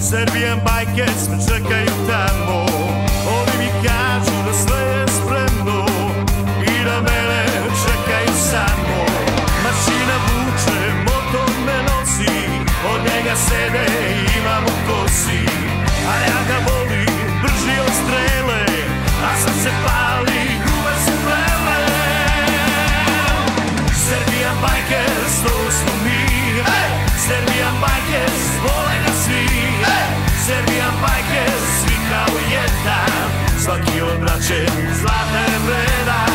Serbian Bikers me čekaju tamo. Oni mi kažu da sve je spremno I da mene čekaju samo. Mašina vuče, motor me nosi Od njega sede Braće zlata je vreda.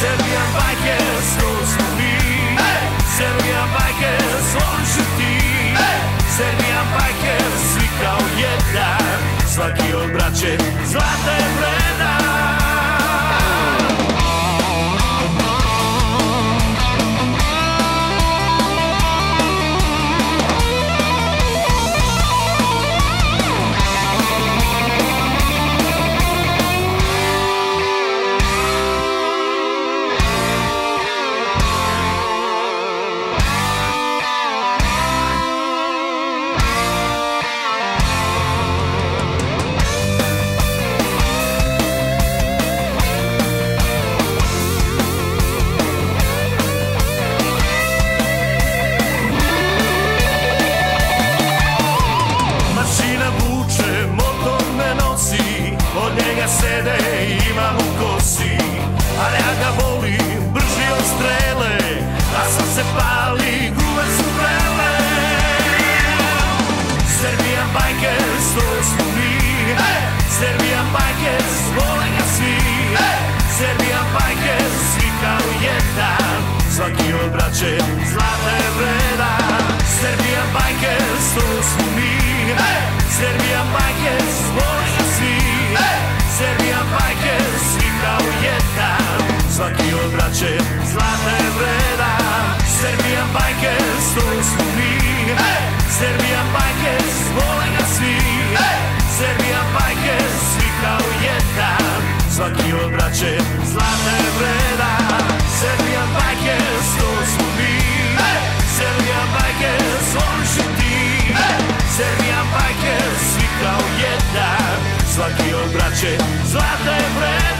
Serbian Bikers, to smo mi. Serbian Bikers, voliš i ti. Serbian Bikers, svi kao jedan. Svaki od sede imam u kosi Ali ja ga volim, brži od strele A sad se pali, gume su vrele. Serbian Bikers, to smo mi Serbian Bikers, vole ga svi. Serbian Bikers, svi kao jedan Svaki od braće zlata je vreda Serbian Bikers, to smo mi Serbian Bikers, vole svaki od braće Zlata je